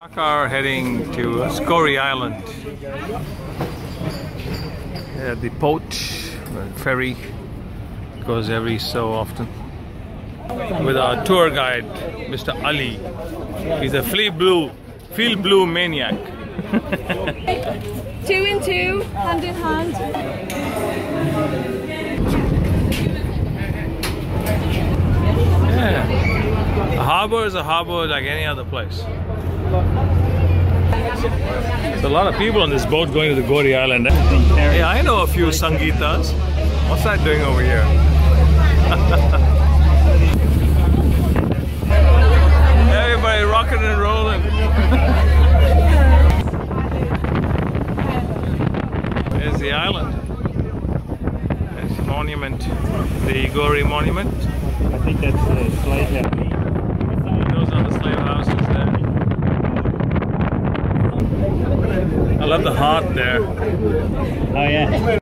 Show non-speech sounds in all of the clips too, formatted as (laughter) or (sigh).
Are heading to Scory Island. Uh, the boat, ferry, goes every so often. With our tour guide, Mr. Ali. He's a field blue, field blue maniac. Two in two, hand in hand. Yeah. A harbor is a harbor like any other place. There's a lot of people on this boat going to the Gorée Island. Yeah, I know a few Sangeetas. What's that doing over here? (laughs) Everybody rocking and rolling. There's the island. There's the monument, the Gorée monument. I think that's uh, slightly. Those are the slave houses. I love the heart there. Oh yeah.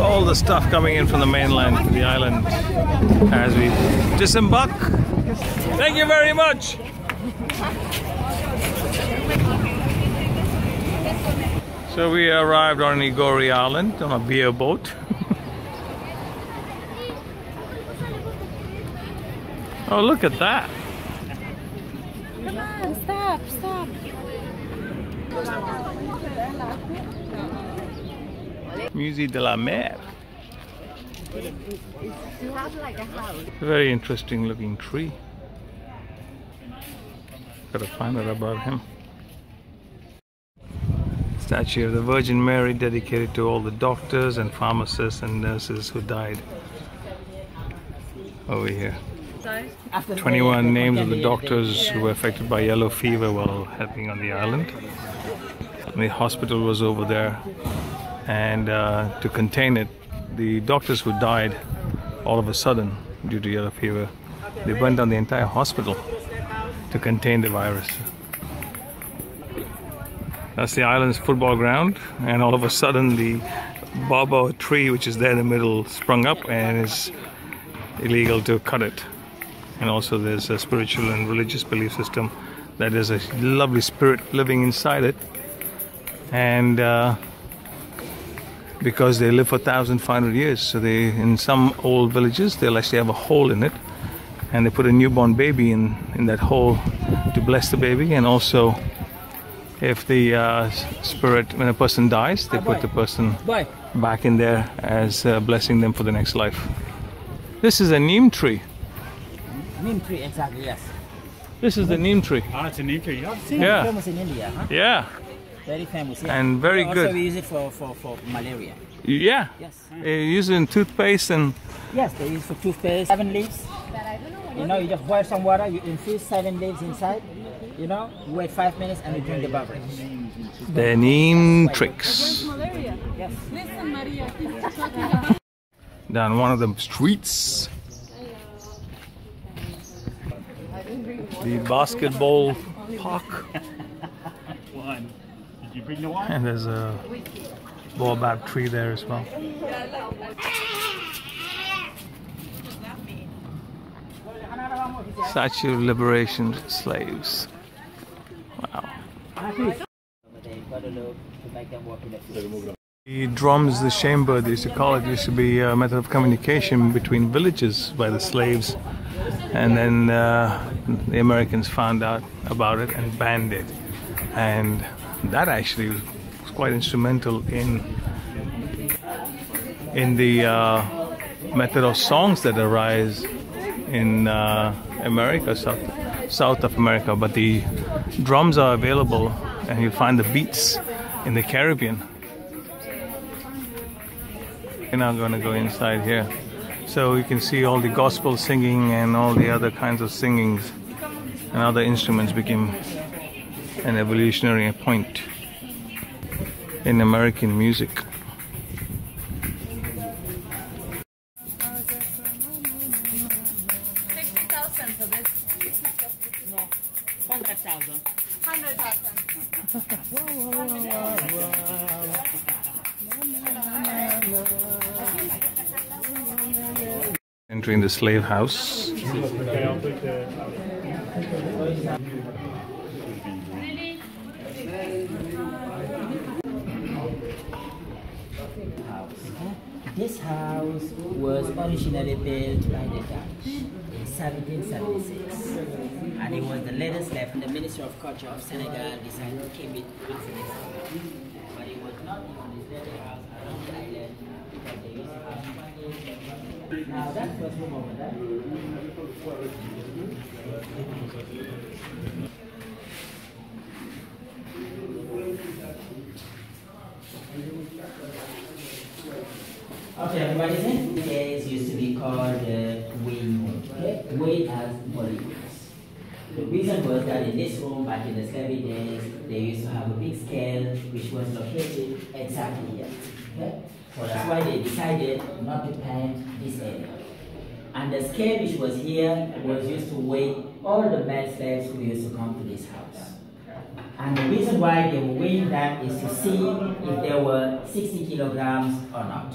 All the stuff coming in from the mainland to the island as we disembark. Thank you very much. So we arrived on Igori Island on a beer boat. (laughs) oh, look at that. Stop, stop. Musée de la Mer. Very interesting looking tree. Gotta find out about him. Statue of the Virgin Mary dedicated to all the doctors and pharmacists and nurses who died. Over here. 21 names of the doctors who were affected by yellow fever while helping on the island. The hospital was over there, and uh, to contain it, the doctors who died all of a sudden due to yellow fever, they burned down the entire hospital to contain the virus. That's the island's football ground, and all of a sudden the baba tree, which is there in the middle, sprung up, and it's illegal to cut it. And also, there's a spiritual and religious belief system that there's a lovely spirit living inside it, and uh, because they live for 1,500 years, so they in some old villages they'll actually have a hole in it, and they put a newborn baby in in that hole to bless the baby, and also if the uh, spirit when a person dies they put the person back in there as uh, blessing them for the next life. This is a neem tree Neem tree, exactly, yes. this is the neem tree Ah, it's a neem tree. Yeah. Yeah. Famous in India, huh? yeah Very famous, yeah. And very also good. we use it for, for, for malaria. yeah Yes. they use it in toothpaste and Yes, they use it for toothpaste. Seven leaves. You know, you just boil some water, you infuse seven leaves inside. You know, you wait five minutes and you drink the beverage. the neem tricks Malaria. Yes. Listen, Maria, talking about down one of the streets the basketball park One. Did you bring the wine? and there's a baobab tree there as well statue of liberation slaves wow They got to look to make them work in the. The drums, the chamber, they used to call it, used to be a method of communication between villages by the slaves. And then uh, the Americans found out about it and banned it. And that actually was quite instrumental in in the uh, method of songs that arise in uh, America, South, South of America. But the drums are available, and you find the beats in the Caribbean. We're now going to go inside here. So you can see all the gospel singing and all the other kinds of singings and other instruments became an evolutionary point in American music. Slave house. The. This house was originally built by the Dutch in 1776, and it was the latest left. The Minister of Culture of Senegal decided to keep it as it is. But it was not on this house around the island that they used to have. Now that was room over there. Okay, everybody in? Days used to be called the wing room. Okay? As molecules. The reason was that in this room, back in the slavery days, they used to have a big scale which was located exactly here. Okay? So that's why they decided not to paint this area. And the scale which was here was used to weigh all the male slaves who used to come to this house. And the reason why they were weighing them is to see if there were 60 kilograms or not.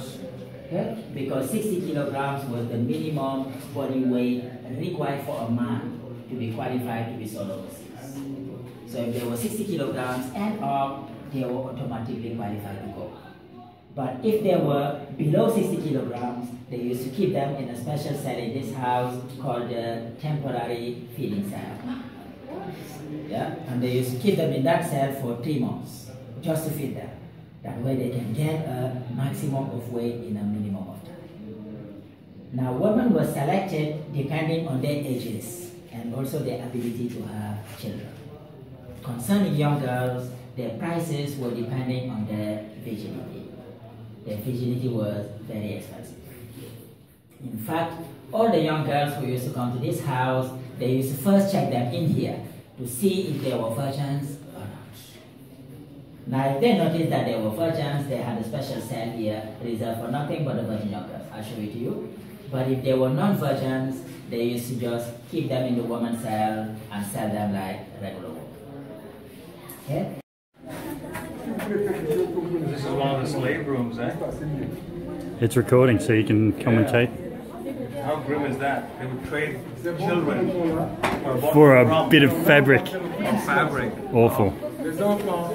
Okay? Because 60 kilograms was the minimum body weight required for a man to be qualified to be sold overseas. So if there were 60 kilograms and up, they were automatically qualified. But if they were below 60 kilograms, they used to keep them in a special cell in this house called the temporary feeding cell. Yeah, and they used to keep them in that cell for three months just to feed them. That way they can get a maximum of weight in a minimum of time. Now, women were selected depending on their ages and also their ability to have children. Concerning young girls, their prices were depending on their virginity. Their virginity was very expensive. In fact, all the young girls who used to come to this house, they used to first check them in here to see if they were virgins or not. Now, if they noticed that they were virgins, they had a special cell here reserved for nothing but the virgin young girls. I'll show it to you. But if they were non-virgins, they used to just keep them in the woman's cell and sell them like regular women. Okay? This is one of the slave rooms, eh? It's recording, so you can commentate. How grim is that? They would trade children for a, For a bit of fabric. or fabric. Awful.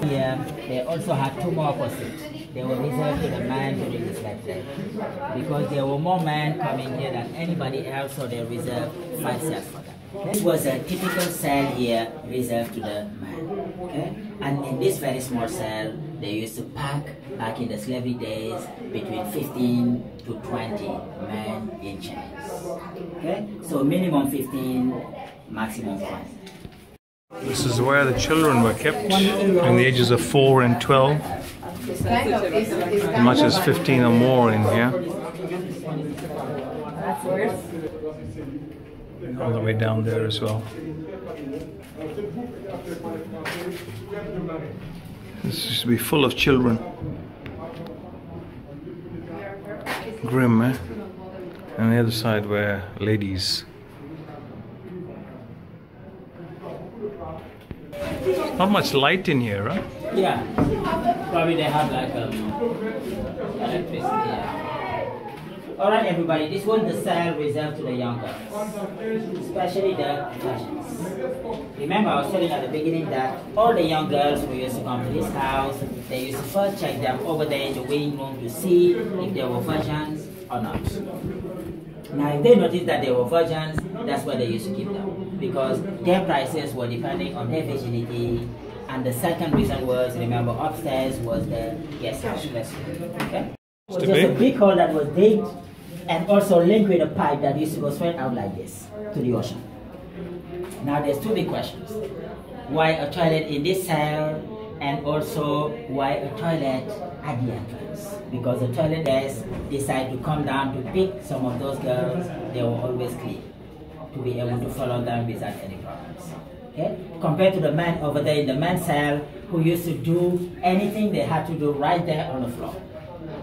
Here, they also had two more opposites. They were reserved to the man during the slave trade. Because there were more men coming here than anybody else, so they reserved five cells for them. This was a typical cell here reserved to the man. Okay? And in this very small cell, they used to pack, back in the slavery days, between 15 to 20 men in chains. Okay? So minimum 15, maximum 20. This is where the children were kept in the ages of 4 and 12, as much as 15 or more in here. All the way down there as well. This used to be full of children. Grim, eh? And the other side were ladies. Not much light in here, huh? Yeah, probably they have like um, electricity. Yeah. All right, everybody. This was the cell reserved to the young girls, especially the virgins. Remember, I was telling at the beginning that all the young girls who used to come to this house, they used to first check them over there in the waiting room to see if they were virgins or not. Now, if they noticed that they were virgins, that's where they used to keep them because their prices were depending on their virginity. And the second reason was, remember, upstairs was the guest house. Okay? It was just a big hole that was digged and also linked with a pipe that used to go straight out like this to the ocean. Now, there's two big questions: why a toilet in this cell, and also why a toilet at the entrance? Because the toileters decide to come down to pick some of those girls, they were always clean to be able to follow them without any problems. Okay? Compared to the men over there in the men's cell who used to do anything they had to do right there on the floor.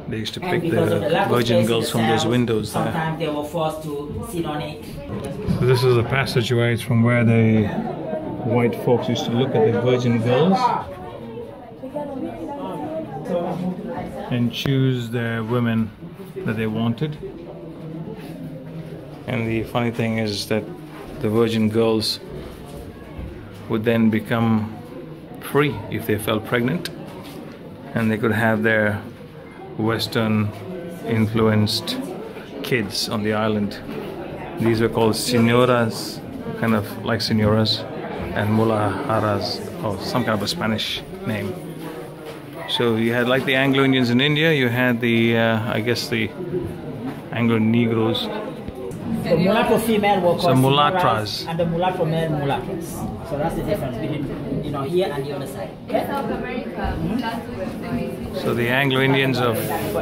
They used to pick the the virgin girls the from those cells, windows there. Sometimes they were forced to sit on it. So this is a passageway it's from where the white folks used to look at the virgin girls and choose the women that they wanted. And the funny thing is that the virgin girls would then become free if they fell pregnant and they could have their Western influenced kids on the island. These were called signares, kind of like senoras, and mulaharas, or some kind of a Spanish name. So you had like the Anglo Indians in India, you had the, uh, I guess, the Anglo Negroes. The mulatto female were called So mulatras. and the mulatto male mulattas. So that's the difference between you know here and the other side. Okay? South America, that's what So the Anglo Indians of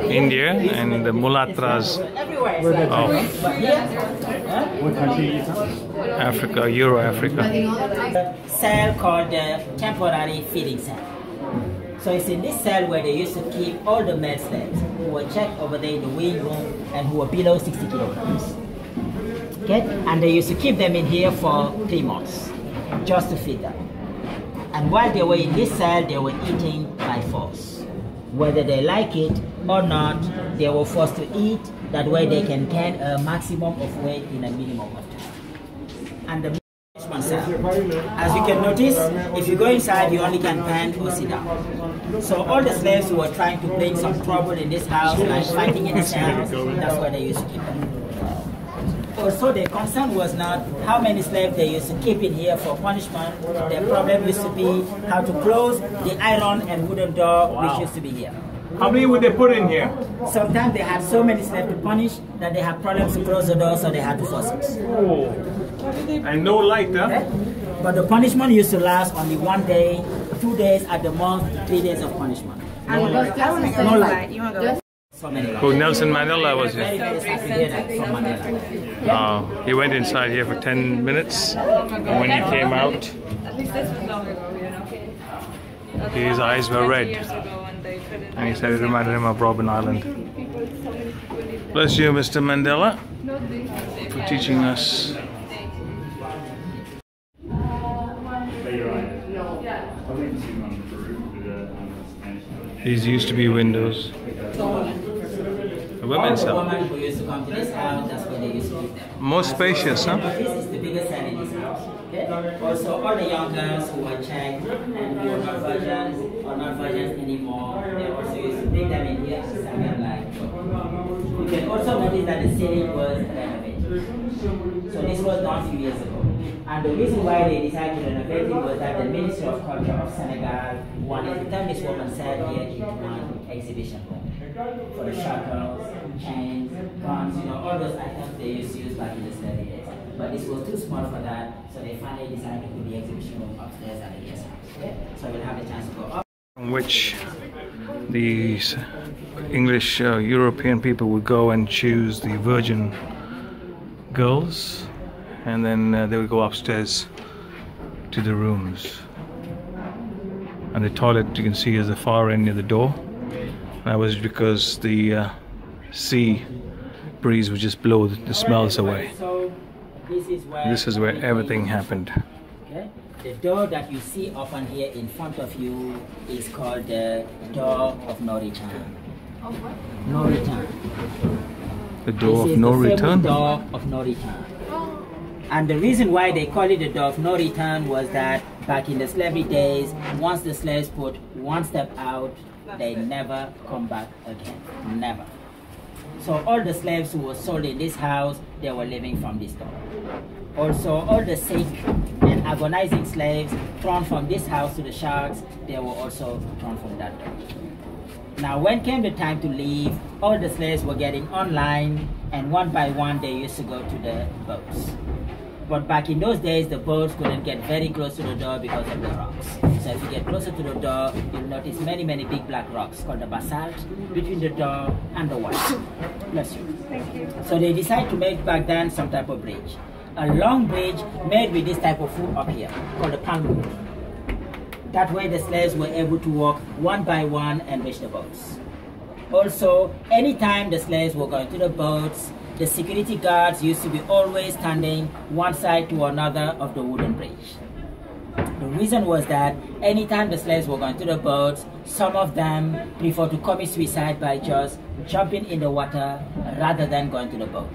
India and the mulatras Everywhere. of But here, What country are you from? Africa, Euro Africa. cell called the temporary feeding cell. So it's in this cell where they used to keep all the male slaves who were checked over there in the weighing room and who were below 60 kilograms. Okay? And they used to keep them in here for three months just to feed them. And while they were in this cell, they were eating by force. Whether they like it or not, they were forced to eat. That way they can gain a maximum of weight in a minimum of time. And the. As you can notice, if you go inside, you only can bend or sit down. So all the slaves who were trying to bring some trouble in this house, like fighting in the that's where they used to keep them. Oh, also, the concern was not how many slaves they used to keep in here for punishment. The problem used to be how to close the iron and wooden door which used to be here. How many would they put in here? Sometimes they had so many slaves to punish that they had problems to close the door, so they had to force it. Oh. And no light, huh? Okay? But the punishment used to last only one day, two days at the most, three days of punishment. I want to No light. You want to go? So many Oh. Nelson Mandela was Very, here. very sad to hear that from Mandela. Uh, he went inside here for 10 minutes. And when he came out, At least this was long ago, his eyes were red. years ago when they put it And he said it reminded him of Robben Island. Bless you, Mr. Mandela, for teaching us. But you're right. I went to Peru with a Spanish These used to be windows. All women's the women who used to come to this house, that's where they used to keep them. More spacious, huh? This is the biggest cell in this house. Okay? Also, all the young girls who are checked and who are not virgins or not virgins anymore, they also used to bring them in here to them like. You can also notice that the ceiling was renovated. So this was done a few years ago. And the reason why they decided to renovate it was that the Ministry of Culture of Senegal wanted to turn this woman's cell here into one exhibition room. For the shackles, chains, guns, you know, all those items they used to use back in the slavery days. But this was too small for that, so they finally decided to put the exhibition room upstairs at the guest house. Okay? So we'll have a chance to go up. from which these English uh, European people would go and choose the virgin girls, and then uh, they would go upstairs to the rooms. And the toilet you can see is the far end near the door. That was because the uh, sea breeze would just blow the, the smells away. So this is where This is where everything happened. Okay? The door that you see open here in front of you is called the door of no return. No return. The door This of is no the famous return. Door of no return. And the reason why they call it the door of no return was that back in the slavery days, once the slaves put one step out, they never come back again. Never. So all the slaves who were sold in this house, they were living from this door. Also, all the sick and agonizing slaves thrown from this house to the sharks, they were also thrown from that door. Now, when came the time to leave, all the slaves were getting online, and one by one they used to go to the boats. But back in those days, the boats couldn't get very close to the door because of the rocks. So if you get closer to the door, you'll notice many, many big black rocks called the basalt between the door and the wall. Bless you. Thank you. So they decided to make back then some type of bridge. A long bridge made with this type of wood up here, called the palm wood. That way the slaves were able to walk one by one and reach the boats. Also, anytime the slaves were going to the boats, the security guards used to be always standing one side to another of the wooden bridge. The reason was that anytime the slaves were going to the boats, some of them preferred to commit suicide by just jumping in the water rather than going to the boat.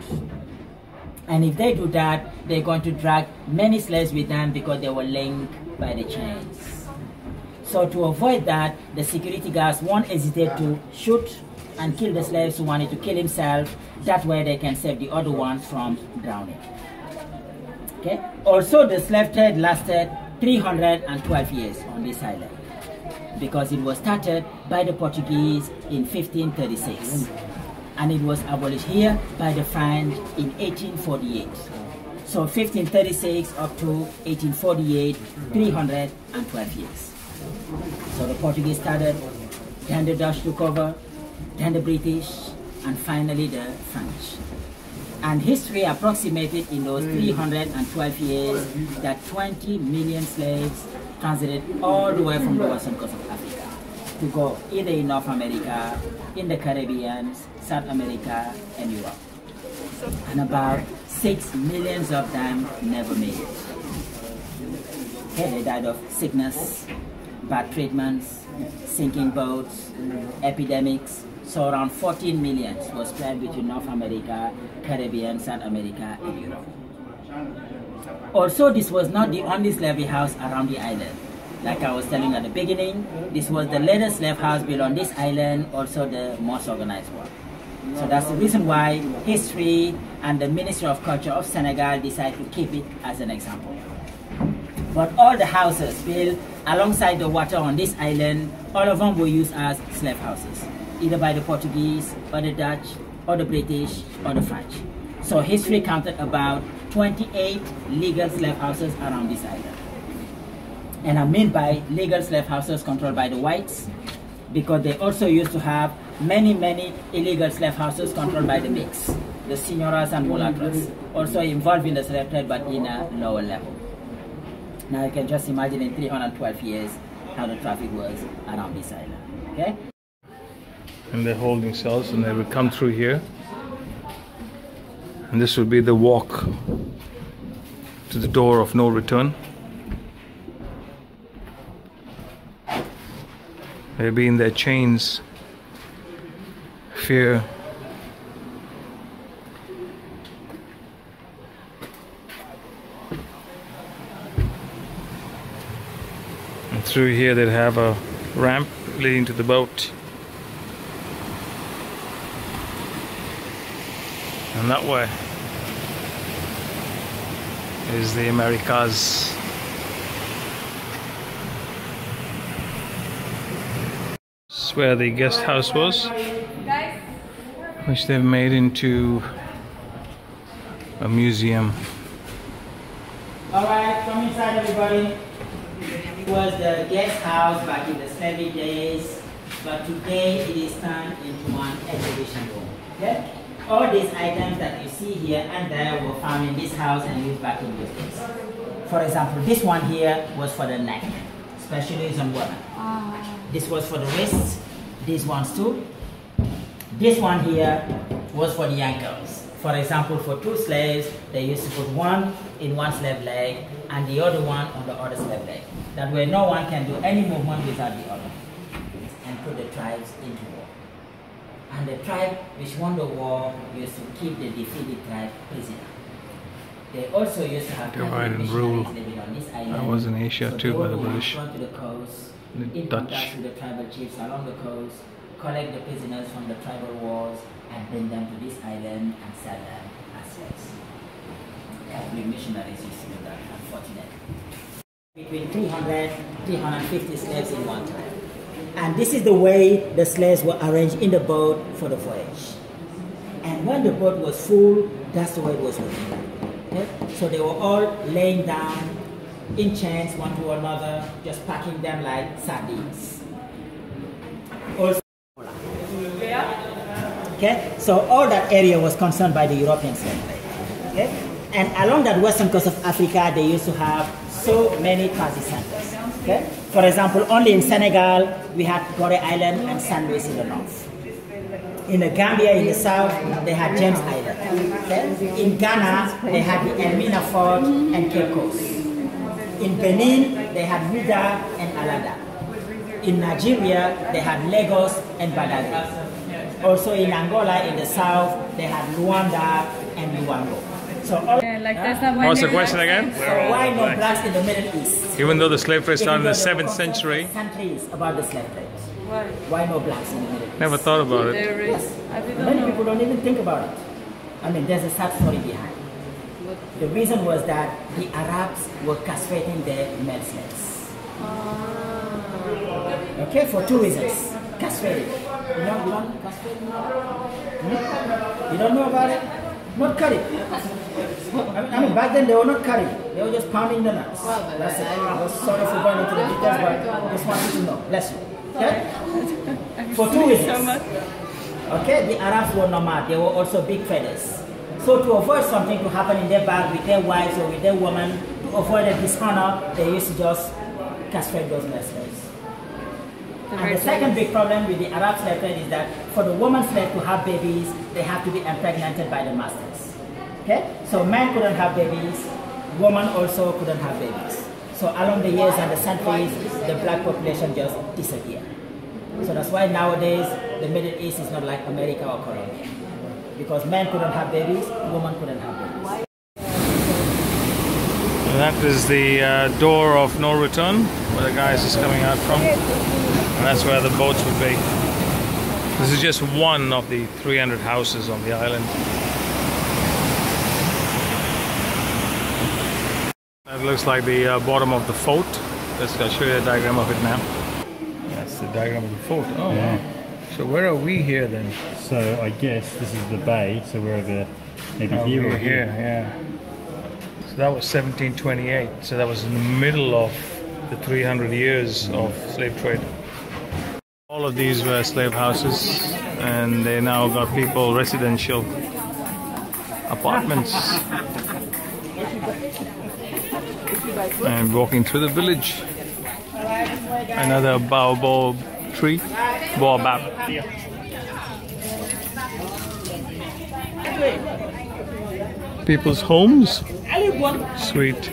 And if they do that, they're going to drag many slaves with them because they were linked by the chains. So to avoid that, the security guards won't hesitate to shoot and kill the slaves who wanted to kill himself. That way they can save the other ones from drowning. Okay. Also, the slave trade lasted 312 years on this island because it was started by the Portuguese in 1536 and it was abolished here by the French in 1848. So 1536 up to 1848, 312 years. So the Portuguese started, then the Dutch took over, then the British, and finally the French. And history approximated in those mm. 312 years that 20 million slaves transited all the way from the western coast of Africa to go either in North America, in the Caribbean, South America, and Europe. And about 6 millions of them never made it. Okay, they died of sickness, bad treatments, sinking boats, epidemics, so around 14 million was spread between North America, Caribbean, South America, and Europe. Also, this was not the only slave house around the island. Like I was telling at the beginning, this was the latest slave house built on this island, also the most organized one. So that's the reason why history and the Ministry of Culture of Senegal decided to keep it as an example. But all the houses built alongside the water on this island, all of them were used as slave houses either by the Portuguese or the Dutch or the British or the French. So history counted about 28 legal slave houses around this island. And I mean by legal slave houses controlled by the whites because they also used to have many, many illegal slave houses controlled by the mix, the signares and mulattoes, also involved in the slave trade but in a lower level. Now you can just imagine in 312 years how the traffic was around this island. Okay? And they're holding cells and they will come through here. And this will be the walk to the door of no return. They'll be in their chains fear. And through here they'll have a ramp leading to the boat and that way is the Americas. This is where the guest house was, which they've made into a museum. Alright, come inside everybody. It was the guest house back in the slavery days, but today it is turned into an exhibition room. Okay? All these items that you see here and there were found in this house and used back in those days. For example, this one here was for the neck, especially on women. Ah. This was for the wrists, these ones too. This one here was for the ankles. For example, for two slaves, they used to put one in one slave leg and the other one on the other slave leg. That way no one can do any movement without the other and put the tribes into and the tribe which won the war used to keep the defeated tribe prisoner. They also used to have divide and rule. That was in Asia so too by the British. To the coast, the in Dutch. with the tribal chiefs along the coast, collect the prisoners from the tribal wars and bring them to this island and sell them as slaves. Catholic missionaries used to do that, unfortunately. Between 300 350 slaves in one time. And this is the way the slaves were arranged in the boat for the voyage. And when the boat was full, that's the way it was looking. Okay? So they were all laying down in chains one to another, just packing them like sardines. Also, okay, so all that area was concerned by the European slave trade. Okay? And along that western coast of Africa, they used to have so many transit centers. Okay? For example, only in Senegal, we had Gorée Island and Saint Louis in the north. In the Gambia, in the south, they had James Island. In Ghana, they had the Elmina Fort and Cape Coast. In Benin, they had Ouidah and Allada. In Nigeria, they had Lagos and Badagry. Also in Angola, in the south, they had Luanda and Loango. So all, Yeah, like there's not What's the question again? so why no blacks in the Middle East? Even though the slave trade started in the 7th century, Centuries about the slave trade. Why? Why no blacks in the Middle East? never thought about it. There is. I don't Many know. people don't even think about it. I mean, there's a sad story behind. The reason was that the Arabs were castrating their male slaves. Okay, for two reasons. Castrated. You know, you don't castrate? Hmm? You don't know about it? Not it. I mean, I mean, back then they were not cutting. They were just pounding the nuts. That's it. I was sorry for going into the details, but just want you to know. Bless you. Okay? For two reasons. Okay, the Arabs were nomad, they were also big feathers. So to avoid something to happen in their back with their wives or with their women, to avoid a dishonor, they used to just castrate those male slaves. And the second big problem with the Arab slave trade is that for the woman slave to have babies, they have to be impregnated by the masters. Okay? So men couldn't have babies, women also couldn't have babies. So along the years and the centuries, the black population just disappeared. So that's why nowadays the Middle East is not like America or Colombia. Because men couldn't have babies, women couldn't have babies. And that is the uh, door of no return, where the guys is coming out from. And that's where the boats would be. This is just one of the 300 houses on the island. That looks like the uh, bottom of the fort. Let's I'll show you a diagram of it now. That's the diagram of the fort. Oh, Yeah. wow. So where are we here then? So I guess this is the bay, so we're over maybe Oh, here we're or here, yeah. So that was 1728. So that was in the middle of the 300 years of slave trade. All of these were slave houses, and they now got people residential apartments. And walking through the village, another baobab tree, baobab. People's homes, sweet.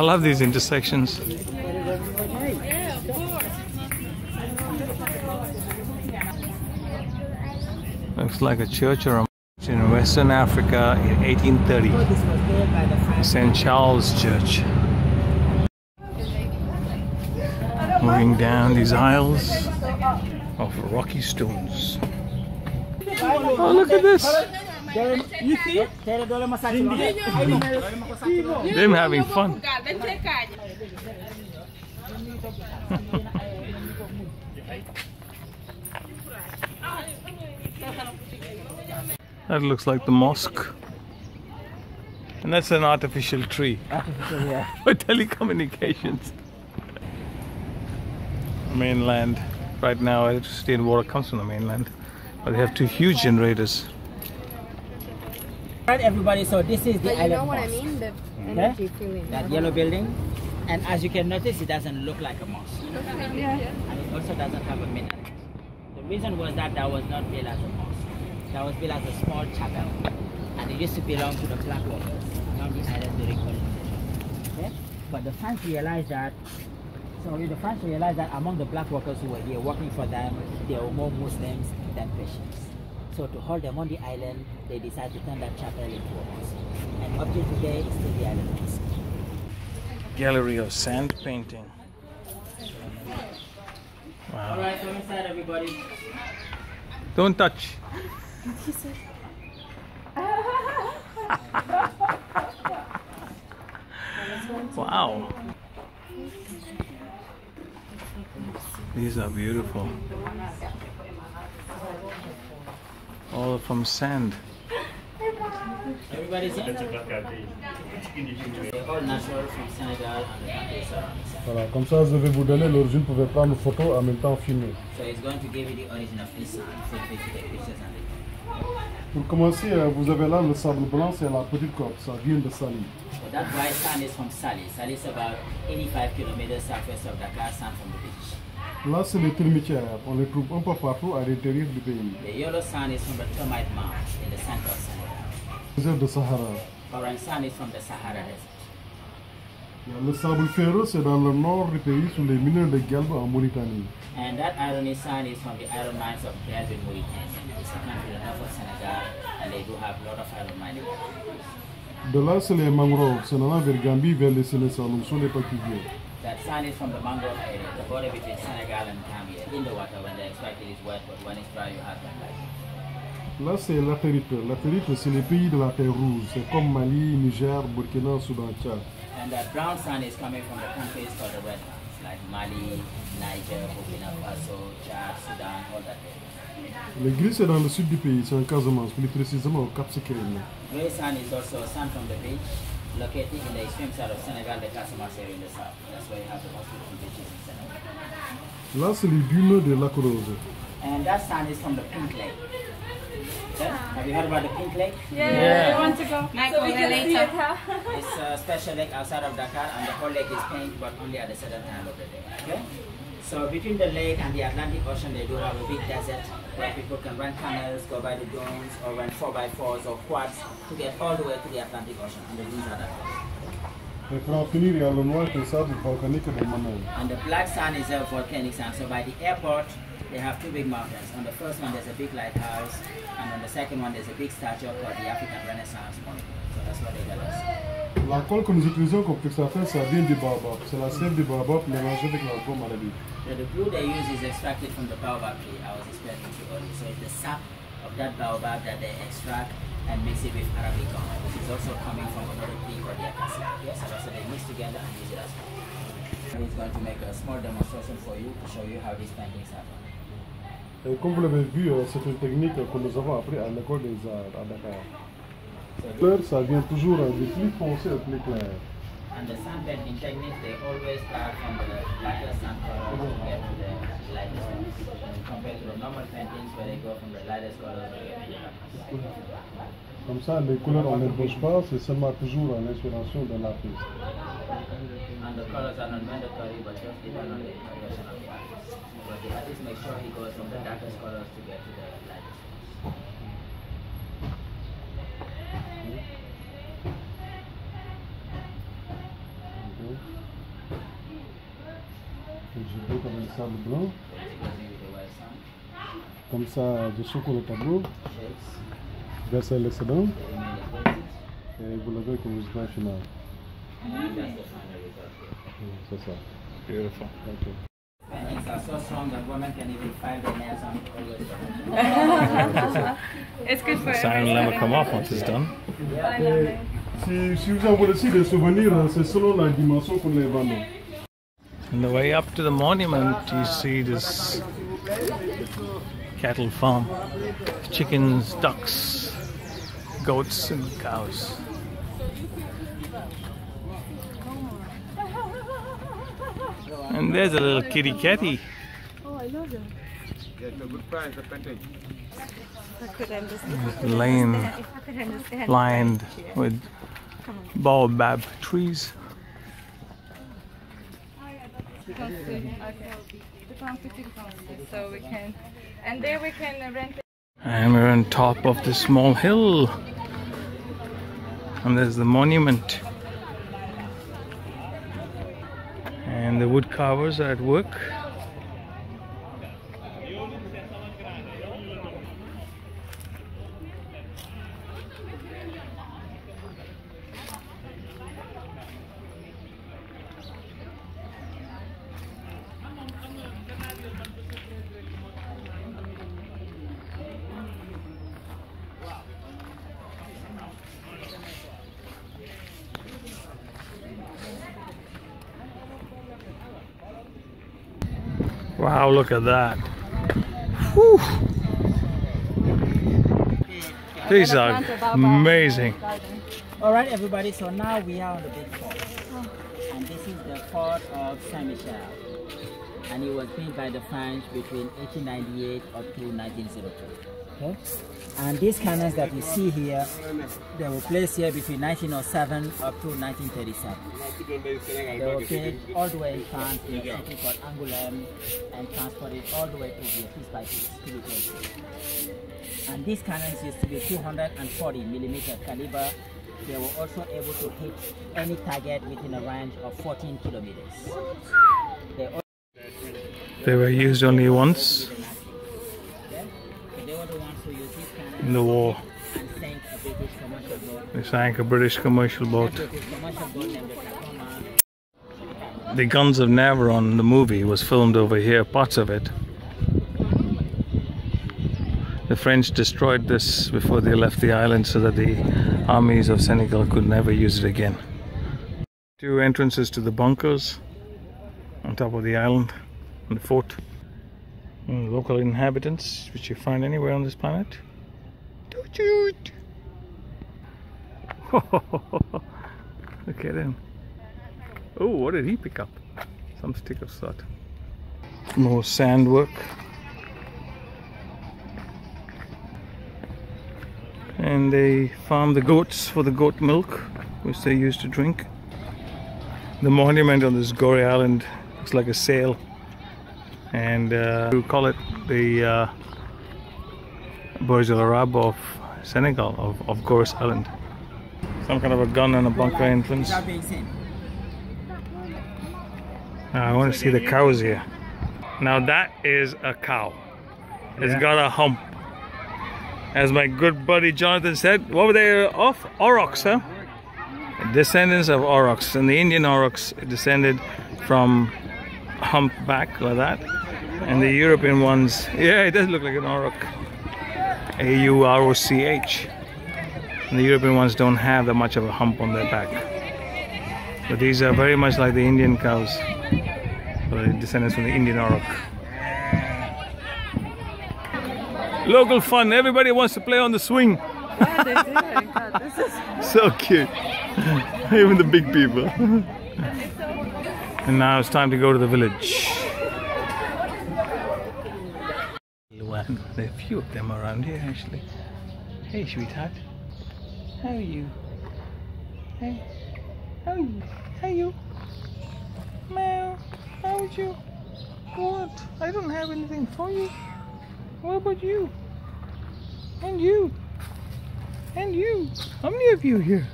I love these intersections. Looks like a church or a in Western Africa in 1830. This was built by the French. St. Charles Church. Moving down these aisles of rocky stones. Oh, look at this! You see? Them having fun. That looks like the mosque. And that's an artificial tree Artificial, yeah. (laughs) for telecommunications. Mainland. Right now, electricity and water comes from the mainland. But they have two huge generators. Right, everybody, so this is the But you island know what I mean? The hmm? energy feeling. That yellow building. And as you can notice, it doesn't look like a mosque. Yeah, And it also doesn't have a minaret. The reason was that that was not built as a mosque. That was built as a small chapel. And it used to belong to the black workers on the island during colonization. Okay? But the French realized that so the French realized that among the black workers who were here working for them, there were more Muslims than Christians. So to hold them on the island, they decided to turn that chapel into a mosque. And up to today, it's still the island mosque. Gallery of sand painting. Wow. right, come inside, everybody. Don't touch. (laughs) wow. These are beautiful. All from sand. Everybody's. Voilà, comme ça je vais vous donner l'origine, vous pouvez prendre une photo en même temps filmer. So it's going to give you the origin of this sand. Feel free to take pictures and it. Pour commencer, euh, vous avez là le sable blanc, c'est la petite côte, ça vient de Sali. So that white sand is from Sali. Sali is about 85 kilometers southwest of Dakar, sand from the beach. Là c'est les termitières, on les trouve un peu partout à l'intérieur du pays. The yellow sand is from the termite mounds in the center of Senegal. Désert de Sahara. Orange sand is from the Sahara Desert. Le sable ferreux, c'est dans le nord du pays, sur les mineurs de Galbe en Mauritanie. And that irony sign is from the iron mines of Galve in Mauritania. It's a country in the north of Senegal, and they do have a lot of iron mining. De là, c'est les mangroves. C'est en allant vers Gambie, vers les Sénégal, sont les paquetiers. That sign is from the mangrove area, the border between Senegal and Gambia. In the water, when they extract it, it's wet, but when it's dry, you have that light. Là, c'est latérite. Latérite, c'est les pays de la terre rouge. C'est comme Mali, Niger, Burkina, Soudan, Tchad. And that brown sand is coming from the countries called the red ones, like Mali, Niger, Burkina Faso, Chad, Sudan, all that. Le gris, c'est dans le sud du pays. C'est en Casamance, plus précisément au Cap Skirring. Grey sand is also sand from the beach, located in the extreme side of Senegal, the Casamance area in the south. That's why you have the most beautiful beaches in Senegal. Là, c'est les dunes de Lac Rose. And that sand is from the Pink Lake. Yeah? Have you heard about the Pink Lake? Yeah, I want to go. Might so we there can see it, huh? (laughs) It's a special lake outside of Dakar, and the whole lake is pink, but only at a certain time of the day. Okay? So between the lake and the Atlantic Ocean, they do have a big desert where people can rent camels, go by the dunes, or rent 4x4s or quads to get all the way to the Atlantic Ocean. And the dunes are that. Et pour en finir, il y a le noir, le sable volcanique de Manal. And the black sand is a volcanic sand. So by the airport, they have two big mountains. On the first one, there's a big lighthouse, and on the second one, there's a big statue called the African Renaissance Monument. So that's what they tell us. La colle que nous utilisons comme fixateur, ça vient du baobab. C'est la sève du baobab mélangée avec la gomme arabique. So the glue they use is extracted from the baobab tree I was explaining to you earlier. So it's the sap of that baobab that they extract and mix it with Arabic gum, which is also coming from another tree called the acacia. Yes, so they mix together and use it as well. He's going to make a small demonstration for you to show you how these paintings happen. Et comme vous l'avez vu, euh, c'est une technique que nous avons appris à l'école des arts à Dakar. Couleur, ça vient toujours du plus foncé au plus clair. And the sand painting technique, they always start from the lighter sand color to get to the lightest ones. Compared to the normal paintings where they go from the lightest color to get to the darkest. Comme ça, les couleurs, on ne les bouge pas, c'est seulement toujours à l'inspiration de l'artiste. And the colors are not mandatory, but just depend on the inspiration of the artist. But the artist makes sure he goes from the darkest colors to get to the aqui. Entendeu? Gengibre condensado branco, Comme ça, du chocolat blue. Versa le sedão. E aí vou ver como vai final. Isso é só. Beautiful. Thank you. C'est ça. Beautiful. Ok. Paintings are so strong that women can even file their nails on it always. (laughs) It's good for The sign will never come off once it's done. Et si, si vous envoyez aussi des souvenirs, c'est selon la dimension qu'on les vend. On the way up to the monument, you see this cattle farm chickens, ducks, goats, and cows. And there's a little kitty catty Oh, I love them. Understand. lined with baobab trees. And we're on top of the small hill. And there's the monument. And the wood carvers are at work. Wow, look at that. Whew. These are amazing. All right, everybody. So now we are on the big fort, and this is the fort of Saint Michel, and it was built by the French between 1898 up to 1902. Okay, and these cannons that you see here, they were placed here between 1907 up to 1937. They were built all the way in France in something called Angoulême and transported all the way to here, piece by piece. And these cannons used to be 240 millimeter caliber they were also able to hit any target within a range of 14 kilometers. They, They were used only once in the war. They sank a British commercial boat. The Guns of Navarone, the movie, was filmed over here, parts of it. The French destroyed this before they left the island so that the armies of Senegal could never use it again. Two entrances to the bunkers on top of the island and the fort. And local inhabitants, which you find anywhere on this planet. (laughs) Look at him. Oh, what did he pick up? Some stick of salt. More sand work. And they farm the goats for the goat milk, which they use to drink. The monument on this Gorée Island looks like a sail. And uh, we call it the uh, Al Arab of Senegal, of, of Gorée Island. Some kind of a gun and a bunker entrance. That being said, Now, I want to see the cows here. Now that is a cow. It's got a hump. As my good buddy Jonathan said, what were they off? Aurochs, huh? Descendants of aurochs. And the Indian aurochs descended from humpback like that. And the European ones, yeah, it does look like an auroch. A-U-R-O-C-H. And the European ones don't have that much of a hump on their back. But these are very much like the Indian cows. So the descendants from the Indian auroch. Local fun. Everybody wants to play on the swing. (laughs) Yeah, they do. God, this is (laughs) So cute. (laughs) Even the big people. and now it's time to go to the village. Luan. There are a few of them around here actually. Hey sweetheart. How are you? Hey. How are you? How are you? Meow. How are you? What? I don't have anything for you. What about you? And you? And you? How many of you here?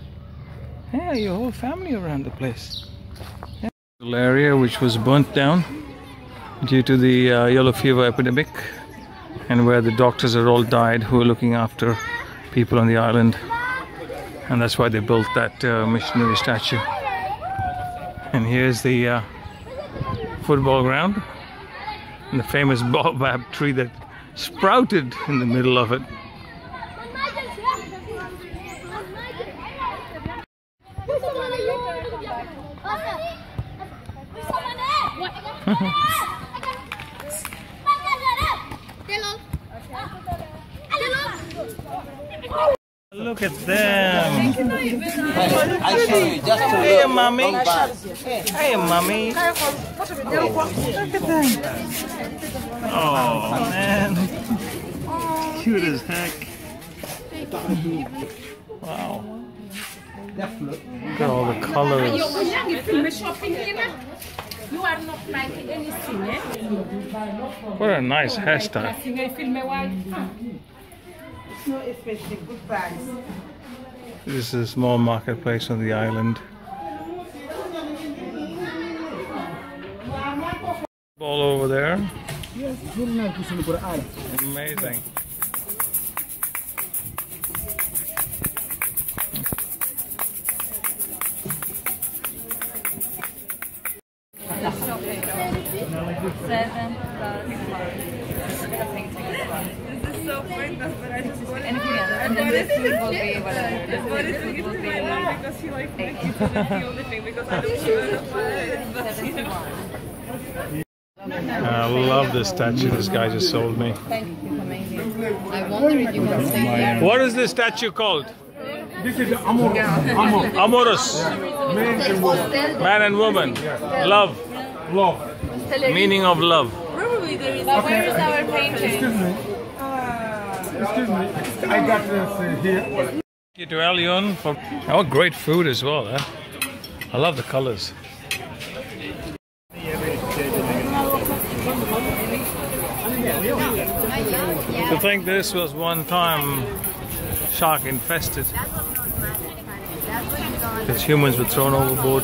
Yeah, your whole family around the place. Yeah. Area which was burnt down due to the uh, yellow fever epidemic, and where the doctors had all died who are looking after people on the island, and that's why they built that uh, missionary statue. And here's the uh, football ground, and the famous (laughs) baobab tree that sprouted in the middle of it. (laughs) (laughs) Look at them. I show you just to Hey, mommy. Hey, mommy. Look at them. Oh, man. Cute as heck. Wow. Look at all the colors. You are not liking anything, eh? What a nice hairstyle. Ngay filmé waay. This is a small marketplace on the island. Ball over there. Amazing. seven plus the painting as well. This is so funny, but I just want Anything else? And then this food will be whatever. This What food is food it? will be Because she likes my kids, so that's the only thing. Because I don't give a I love this statue this guy just sold me. Thank you for amazing. I wonder if you can say here. What is this statue called? This is Amor. Amor. Amorous. Man and woman. Love. Love. Meaning of love. Probably there is. But where is our painting? Excuse me. Excuse me. I got this uh, here. Thank you to Alyon for oh great food as well. Eh? I love the colors. To think this was one time shark infested. Because humans were thrown overboard.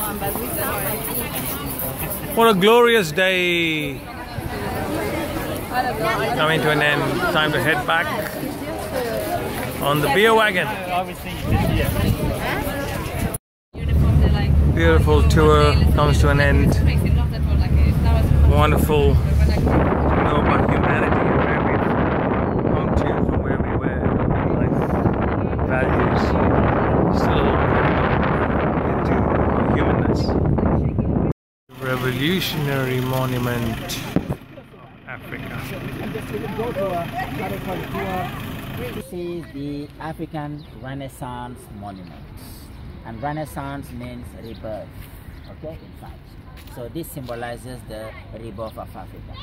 What a glorious day! Coming to an end. Time to head back on the beer wagon. Beautiful tour comes to an end. Wonderful to know about humanity and where we've come to from where we were in life, values. Still a into humanness. Revolutionary Monument, Africa. This is the African Renaissance Monument. And Renaissance means rebirth, okay, in fact. So this symbolizes the rebirth of Africa.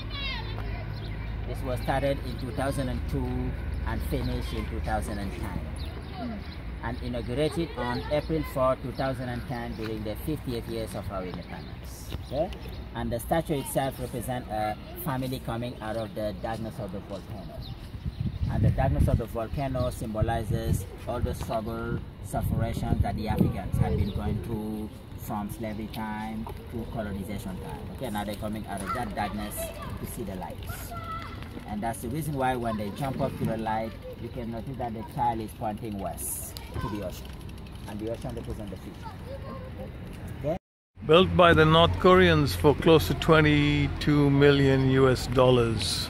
This was started in 2002 and finished in 2010. And inaugurated on April 4, 2010 during the 50th years of our independence. Okay? And the statue itself represents a family coming out of the darkness of the volcano. And the darkness of the volcano symbolizes all the struggle, sufferation that the Africans have been going through from slavery time to colonization time. Okay, now they're coming out of that darkness to see the light. And that's the reason why when they jump up to the light, you can notice that the child is pointing west to the ocean. And the ocean represents the future. Built by the North Koreans for close to 22 million US dollars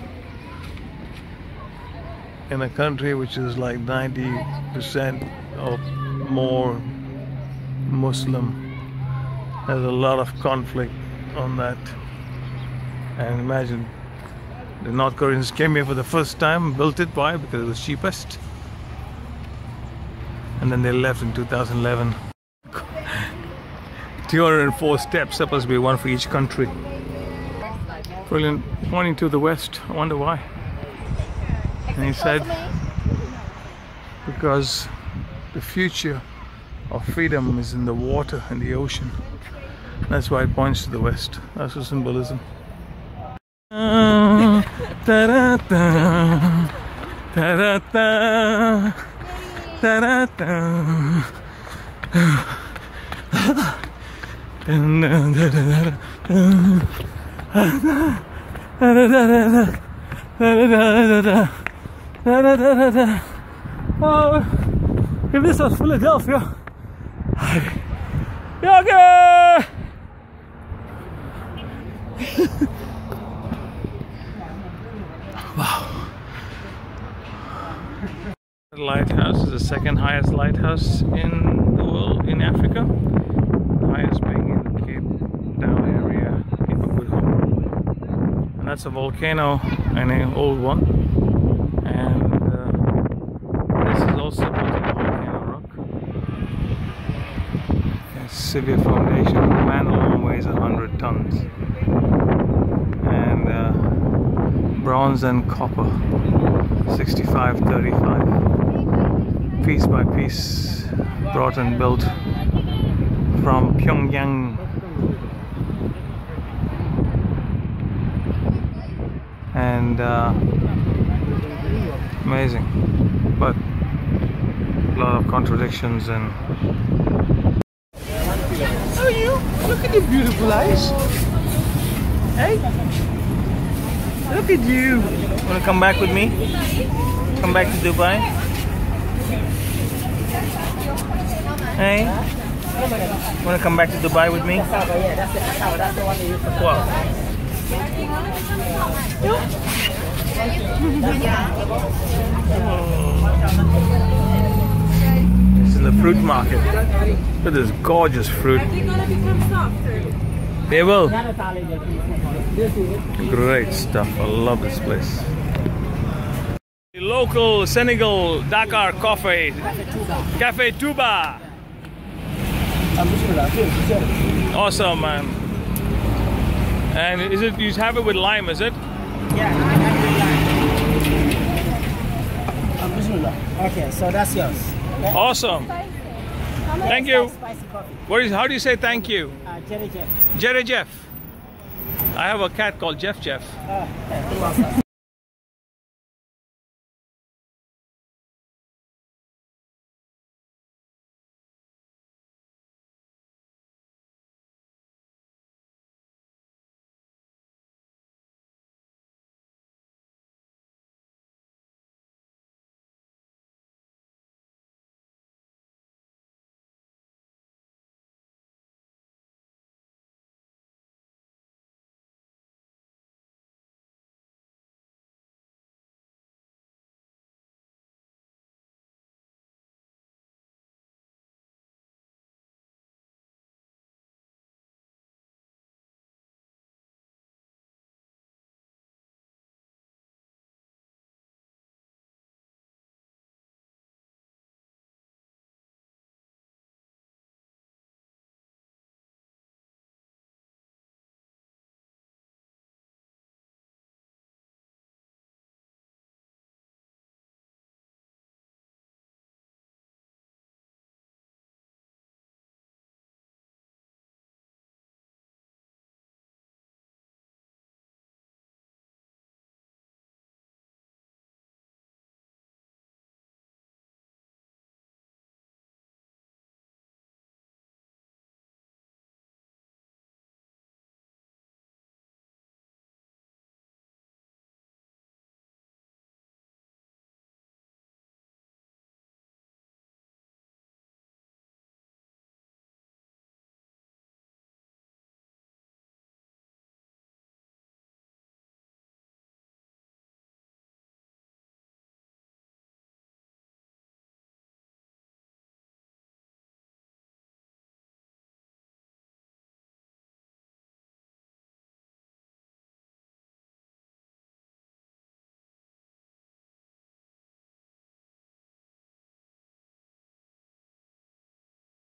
in a country which is like 90% or more Muslim. There's a lot of conflict on that. And imagine the North Koreans came here for the first time, built it. Why? Because it was cheapest. And then they left in 2011. 204 steps, supposed to be one for each country. Brilliant. Pointing to the west. I wonder why. And he said, because the future of freedom is in the water and the ocean. That's why it points to the west. That's the symbolism. Da, da, da, da, da, da, da, da. Oh, if this was Philadelphia, Yoga! wow. The lighthouse is the second highest lighthouse in the world in Africa. The highest being in Cape Town area, Cape of Good Hope. And that's a volcano and an old one. And uh, this is also volcano rock. A severe foundation. The man alone weighs 100 tons. And uh, bronze and copper 65 35 piece by piece brought and built from Pyongyang and uh, amazing. But a lot of contradictions and Oh, you look at your beautiful eyes. Hey, look at you. want to come back with me? Come back to Dubai? Hey? Want to come back to Dubai with me? What It's in the fruit market. Look at this gorgeous fruit. They will. Great stuff. I love this place. The local Senegal Dakar coffee. Cafe Touba. Awesome, man. And is it you have it with lime? Is it? Yeah, I have with lime. Okay, so that's yours. Awesome. Thank you. Spicy coffee. What is? How do you say thank you? Uh, Jërëjëf. Jerry Jeff. I have a cat called Jeff Jeff. Uh,